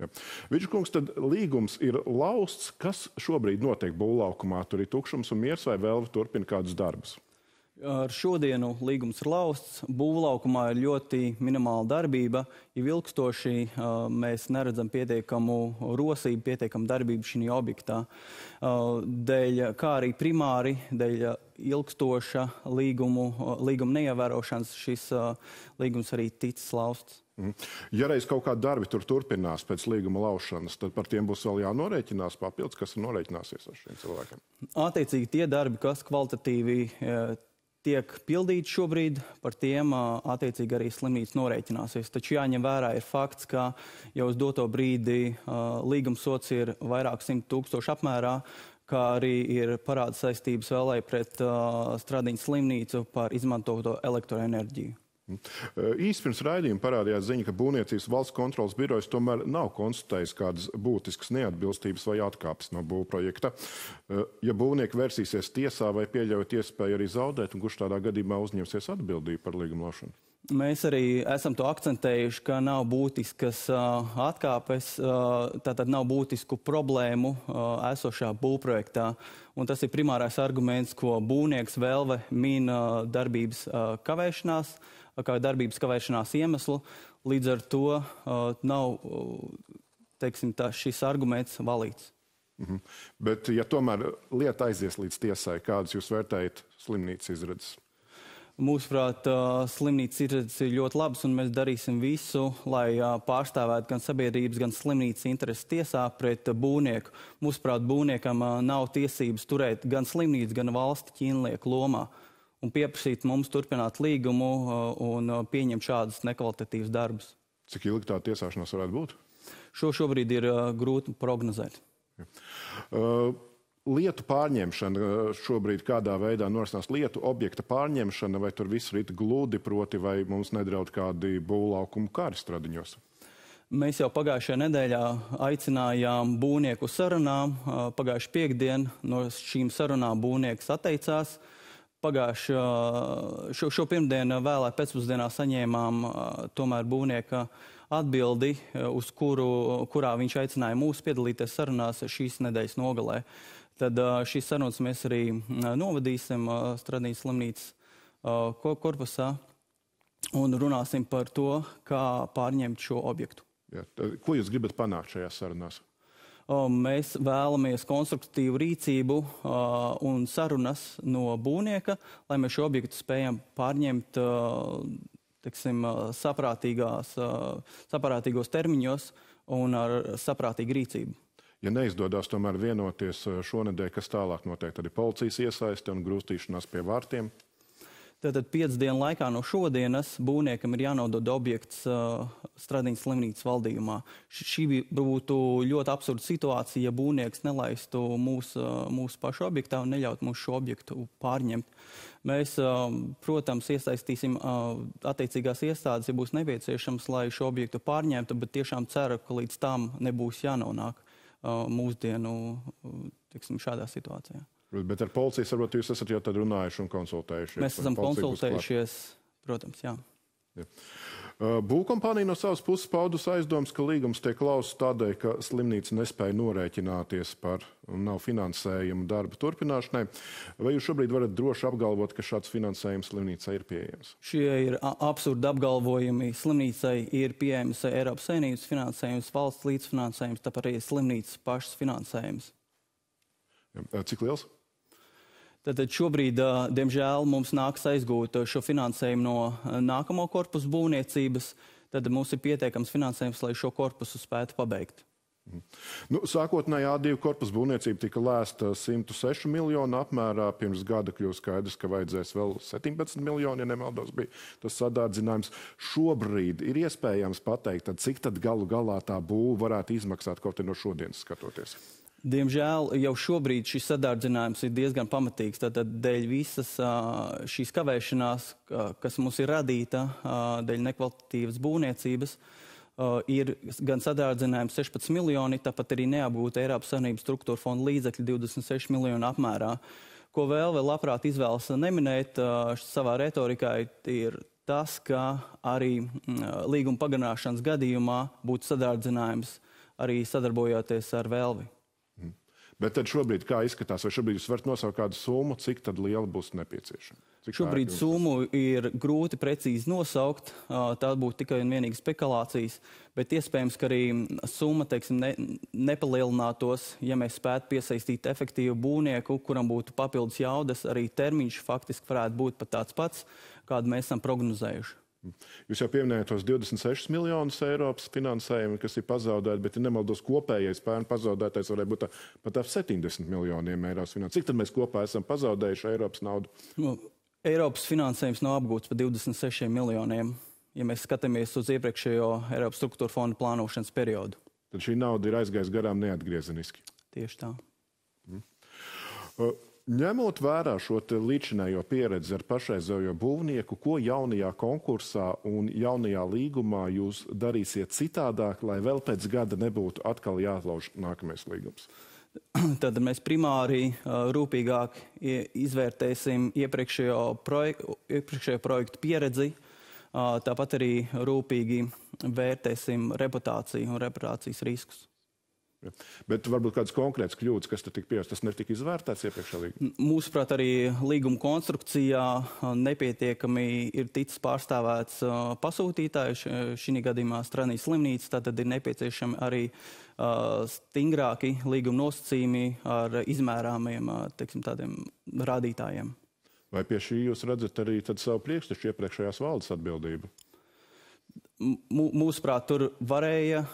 Ja. Vidžkungs, tad līgums ir lausts. Kas šobrīd notiek būvlaukumā? Tur ir tukšums un miers vai vēl turpina kādus darbus? Ar šodienu līgums ir lausts, būvlaukumā ir ļoti minimāla darbība. Ja ilgstoši mēs neredzam pietiekamu rosību, pietiekamu darbību šī objektā, dēļ, kā arī primāri dēļ ilgstoša līgumu, līguma neievērošanas šis līgums arī ticis lausts. Mhm. Ja reiz kaut kādi darbi tur turpinās pēc līguma laušanas, tad par tiem būs vēl jānorēķinās papildus, kas ir norēķināsies ar šiem cilvēkiem. Attiecīgi tie darbi, kas kvalitatīvi tiek pildīti šobrīd, par tiem attiecīgi arī slimnīca norēķināsies. Taču jāņem vērā ir fakts, ka jau uz doto brīdi līguma sots ir vairāk simt tūkstošu apmērā, kā arī ir parāda saistības vēlē pret Stradiņas slimnīcu par izmantoto elektroenerģiju. Īsti pirms raidījuma parādījās ziņa, ka Būvniecības valsts kontrolas birojas tomēr nav konstatējis kādas būtiskas neatbilstības vai atkāpes no būvprojekta. Ja būvnieki versīsies tiesā vai pieļaujot iespēju arī zaudēt, un kurš tādā gadījumā uzņemsies atbildību par līguma laušanu? Mēs arī esam to akcentējuši, ka nav būtiskas uh, atkāpes, uh, tātad nav būtisku problēmu uh, esošā būvprojektā. Un tas ir primārais arguments, ko būvnieks vēlve min darbības kavēšanās. Uh, kā darbības kavēšanās iemeslu. Līdz ar to uh, nav teiksim, tā, šis arguments valīts. Mm -hmm. Bet, ja tomēr lieta aizies līdz tiesai, kādas jūs vērtējat slimnīcas izredzes? Mūsuprāt, slimnīcas izredzes ir ļoti labas, un mēs darīsim visu, lai pārstāvētu gan sabiedrības, gan slimnīcas intereses tiesā pret būvnieku. Mūsuprāt, būvniekam nav tiesības turēt gan slimnīcu, gan valsti ķīnlieku lomā un pieprasīt mums turpināt līgumu uh, un uh, pieņemt šādus nekvalitatīvus darbus. Cik ilgi tā tiesāšanās varētu būt? Šo šobrīd ir uh, grūti prognozēt. Ja. Uh, lietu pārņemšana šobrīd kādā veidā norisinās lietu objekta pārņemšana, vai tur viss rīt gludi, proti, vai mums nedraud kādi būvlaukumu kari stradiņos? Mēs jau pagājušajā nedēļā aicinājām būvnieku sarunām. Pagājušajā piekdien no šīm sarunām būvnieks atteicās. Uh, Pagājušo šo, šo pirmdienu vēlā pēcpusdienā saņēmām tomēr būvnieka atbildi, uz kuru, kurā viņš aicināja mūs piedalīties sarunās šīs nedēļas nogalē. Tad šīs sarunas mēs arī novadīsim Stradnijas slimnīcas korpusā un runāsim par to, kā pārņemt šo objektu. Jā, ko jūs gribat panākt šajās sarunās? Mēs vēlamies konstruktīvu rīcību un sarunas no būvnieka, lai mēs šo objektu spējam pārņemt teksim, saprātīgos termiņos un ar saprātīgu rīcību. Ja neizdodas tomēr vienoties šonadēļ, kas tālāk notiek, tad ir policijas iesaiste un grūstīšanās pie vārtiem. Tātad piecu dienu laikā no šodienas būvniekam ir jānodod objekts uh, Stradiņas slimnīcas valdījumā. Š šī būtu ļoti absurda situācija, ja būvnieks nelaistu mūsu, mūsu pašu objektā un neļaut mums šo objektu pārņemt. Mēs, uh, protams, iesaistīsim uh, attiecīgās iestādes, ja būs nepieciešams, lai šo objektu pārņemtu, bet tiešām ceru, ka līdz tam nebūs jānonāk mūsdienu tiksim, šādā situācijā. Bet ar policiju varbūt jūs esat jau tad runājuši un konsultējušies. Mēs esam konsultējušies, protams, jā. Uh, Būvkompānija no savas puses paudus aizdomas, ka līgums tiek lausts tādēļ, ka slimnīca nespēja norēķināties par un nav finansējuma darba turpināšanai. Vai jūs šobrīd varat droši apgalvot, ka šāds finansējums slimnīcai ir pieejams? Šie ir absurdi apgalvojumi. Slimnīcai ir pieejams Eiropas Savienības finansējums, valsts līdzfinansējums, tāpat arī slimnīcas pašas finansējums. Cik liels? Tātad šobrīd, diemžēl, mums nāks aizgūt šo finansējumu no nākamo korpusu būvniecības. Tad mums ir pietiekams finansējums, lai šo korpusu spētu pabeigt. Mhm. Nu, sākotnēji A2 korpusu būvniecība tika lēsta 106 miljonu apmērā. Pirms gada kļuva skaidrs, ka vajadzēs vēl 17 miljoni, ja nemaldos, bija tas sadārdzinājums. Šobrīd ir iespējams pateikt, tad, cik tad galu galā tā būva varētu izmaksāt kaut no šodienas skatoties. Diemžēl jau šobrīd šis sadārdzinājums ir diezgan pamatīgs. Tātad dēļ visas šīs kavēšanās, kas mums ir radīta dēļ nekvalitatīvas būvniecības, ir gan sadārdzinājums 16 miljoni, tāpat arī neapgūta Eiropas Savienības struktūra fonda līdzekļi 26 miljonu apmērā. Ko vēl, vēl labprāt izvēlas neminēt savā retorikā, ir tas, ka arī līguma pagarināšanas gadījumā būtu sadārdzinājums arī sadarbojoties ar Velvi. Bet tad šobrīd kā izskatās, vai šobrīd jūs varat nosaukt kādu summu, cik liela būs nepieciešama? Cik šobrīd summu ir grūti precīzi nosaukt, tā būtu tikai un vienīgi spekulācijas, bet iespējams, ka arī summa teiksim, ne, nepalielinātos, ja mēs spētu piesaistīt efektīvu būvnieku, kuram būtu papildus jaudas, arī termiņš faktiski varētu būt pat tāds pats, kādu mēs esam prognozējuši. Jūs jau pieminējāt tos 26 miljonus Eiropas finansējumu, kas ir pazaudēti, bet, ja nemaldos, kopējais pērn pazaudētais varētu būt pat ap 70 miljoniem finansējumu. Cik tad mēs kopā esam pazaudējuši Eiropas naudu? Nu, Eiropas finansējums nav apgūts par 26 miljoniem, ja mēs skatāmies uz iepriekšējo Eiropas struktūra fonda plānošanas periodu. Tad šī nauda ir aizgājusi garām neatgriezeniski. Tieši tā. Mm. Uh, Ņemot vērā šo līdzinējo pieredzi ar pašreizējo būvnieku, ko jaunajā konkursā un jaunajā līgumā jūs darīsiet citādāk, lai vēl pēc gada nebūtu atkal jāatlauž nākamais līgums? Tad mēs primāri rūpīgāk izvērtēsim iepriekšējo, projektu, iepriekšējo projektu pieredzi, tāpat arī rūpīgi vērtēsim reputāciju un reputācijas riskus. Ja. Bet varbūt kādas konkrētas kļūdas, kas tika pieņemtas, tas netika izvērtēts iepriekšējā līgumā? Mūsuprāt, arī līguma konstrukcijā nepietiekami ir ticis pārstāvēts pasūtītājs, šī gadījumā Stranīs slimnīca, tad ir nepieciešami arī stingrāki līguma nosacījumi ar izmērāmiem teiksim, rādītājiem. Vai pie šī jūs redzat arī savu priekštešu iepriekšējās valdes atbildību? Mūsuprāt, tur varēja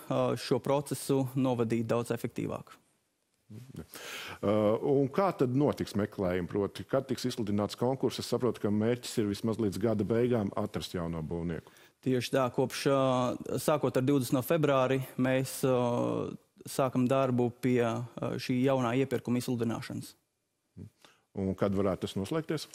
šo procesu novadīt daudz efektīvāk. Uh, kā tad notiks meklējumi? Proti, kad tiks izsludināts konkurss? Es saprotu, ka mērķis ir vismaz līdz gada beigām atrast jauno būvnieku. Tieši tā, kopš sākot ar 20. februāri mēs sākam darbu pie šī jaunā iepirkuma izsludināšanas. Un kad varētu tas noslēgties?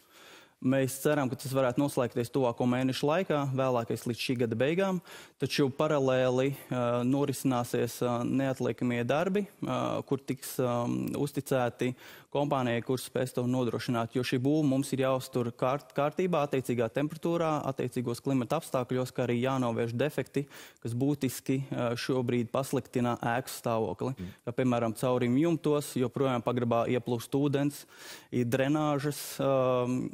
Mēs ceram, ka tas varētu noslēgties tuvāko mēnešu laikā, vēlākais līdz šī gada beigām, taču paralēli uh, norisināsies uh, neatliekamie darbi, uh, kur tiks um, uzticēti kompānijai, kuras spēs to nodrošināt. Jo šī būva mums ir jāuztur kārt, kārtībā, attiecīgā temperatūrā, attiecīgos klimata apstākļos, kā arī jānovērš defekti, kas būtiski šobrīd pasliktina ēkas stāvokli. Mm. Kā, piemēram, cauriem jumtos joprojām pagrabā ieplūst ūdens, ir drenāžas, um,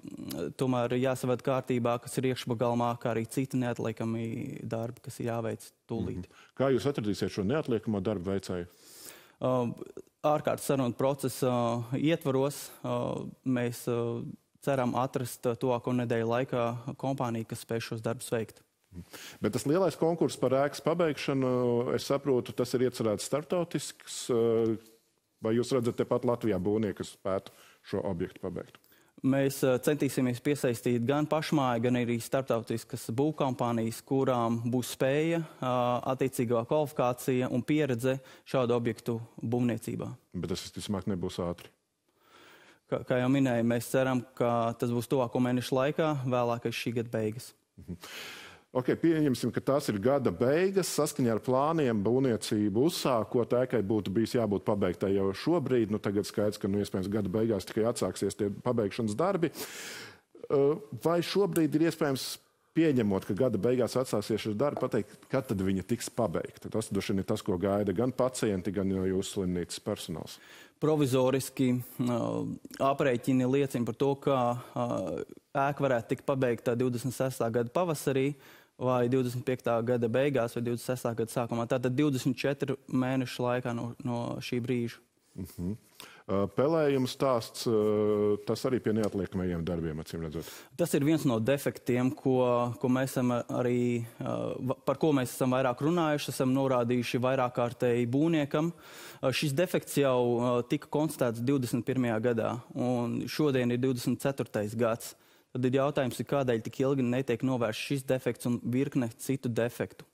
tomēr jāsaved kārtībā, kas ir iekšpagalmā, kā arī citi neatliekami darbi, kas ir jāveic tūlīt. Mm. Kā jūs atradīsiet šo neatliekamo darbu veicēju? Uh, ārkārtas sarunu procesa uh, ietvaros uh, mēs ceram atrast tuvāko nedēļu laikā kompāniju, kas spēj šos darbus veikt. Bet tas lielais konkurss par ēkas pabeigšanu, es saprotu, tas ir iecerēts startautisks. Vai jūs redzat tepat Latvijā būvnieku, kas spētu šo objektu pabeigt? Mēs uh, centīsimies piesaistīt gan pašmāju, gan arī starptautiskas būvkompānijas, kurām būs spēja, uh, attiecīgā kvalifikācija un pieredze šādu objektu būvniecībā. Bet tas visticamāk nebūs ātri. Kā, kā jau minēju, mēs ceram, ka tas būs tuvāko mēnešu laikā, vēlākais šī gada beigas. Mhm. Okay, pieņemsim, ka tās ir gada beigas. Saskaņā ar plāniem būvniecību uzsākot, ēkai būtu bijis jābūt pabeigtai jau šobrīd. Nu, tagad skaidrs, ka nu, iespējams gada beigās tikai atsāksies tie pabeigšanas darbi. Uh, vai šobrīd ir iespējams pieņemot, ka gada beigās atsāksies šis darbs, pateikt, kad tad viņa tiks pabeigta. Tas droši vien ir tas, ko gaida gan pacienti, gan jūsu slimnīcas personāls. Provizoriski uh, aprēķini liecina par to, ka uh, ēka varētu tikt pabeigta 26. gada pavasarī vai 25. gada beigās, vai 26. gada sākumā. Tātad 24 mēnešu laikā no, no šī brīža. Uh mhm. -huh. Pelējuma stāsts, tas arī pie neatliekamajiem darbiem, acīm redzot. Tas ir viens no defektiem, ko, ko mēs esam arī, par ko mēs esam vairāk runājuši, esam norādījuši vairāk kārtēji būvniekam. Šis defekts jau tika konstatēts 21. gadā, un šodien ir 24. gads. Tad ir jautājums, kādēļ tik ilgi netiek novērsts šis defekts un virkne citu defektu.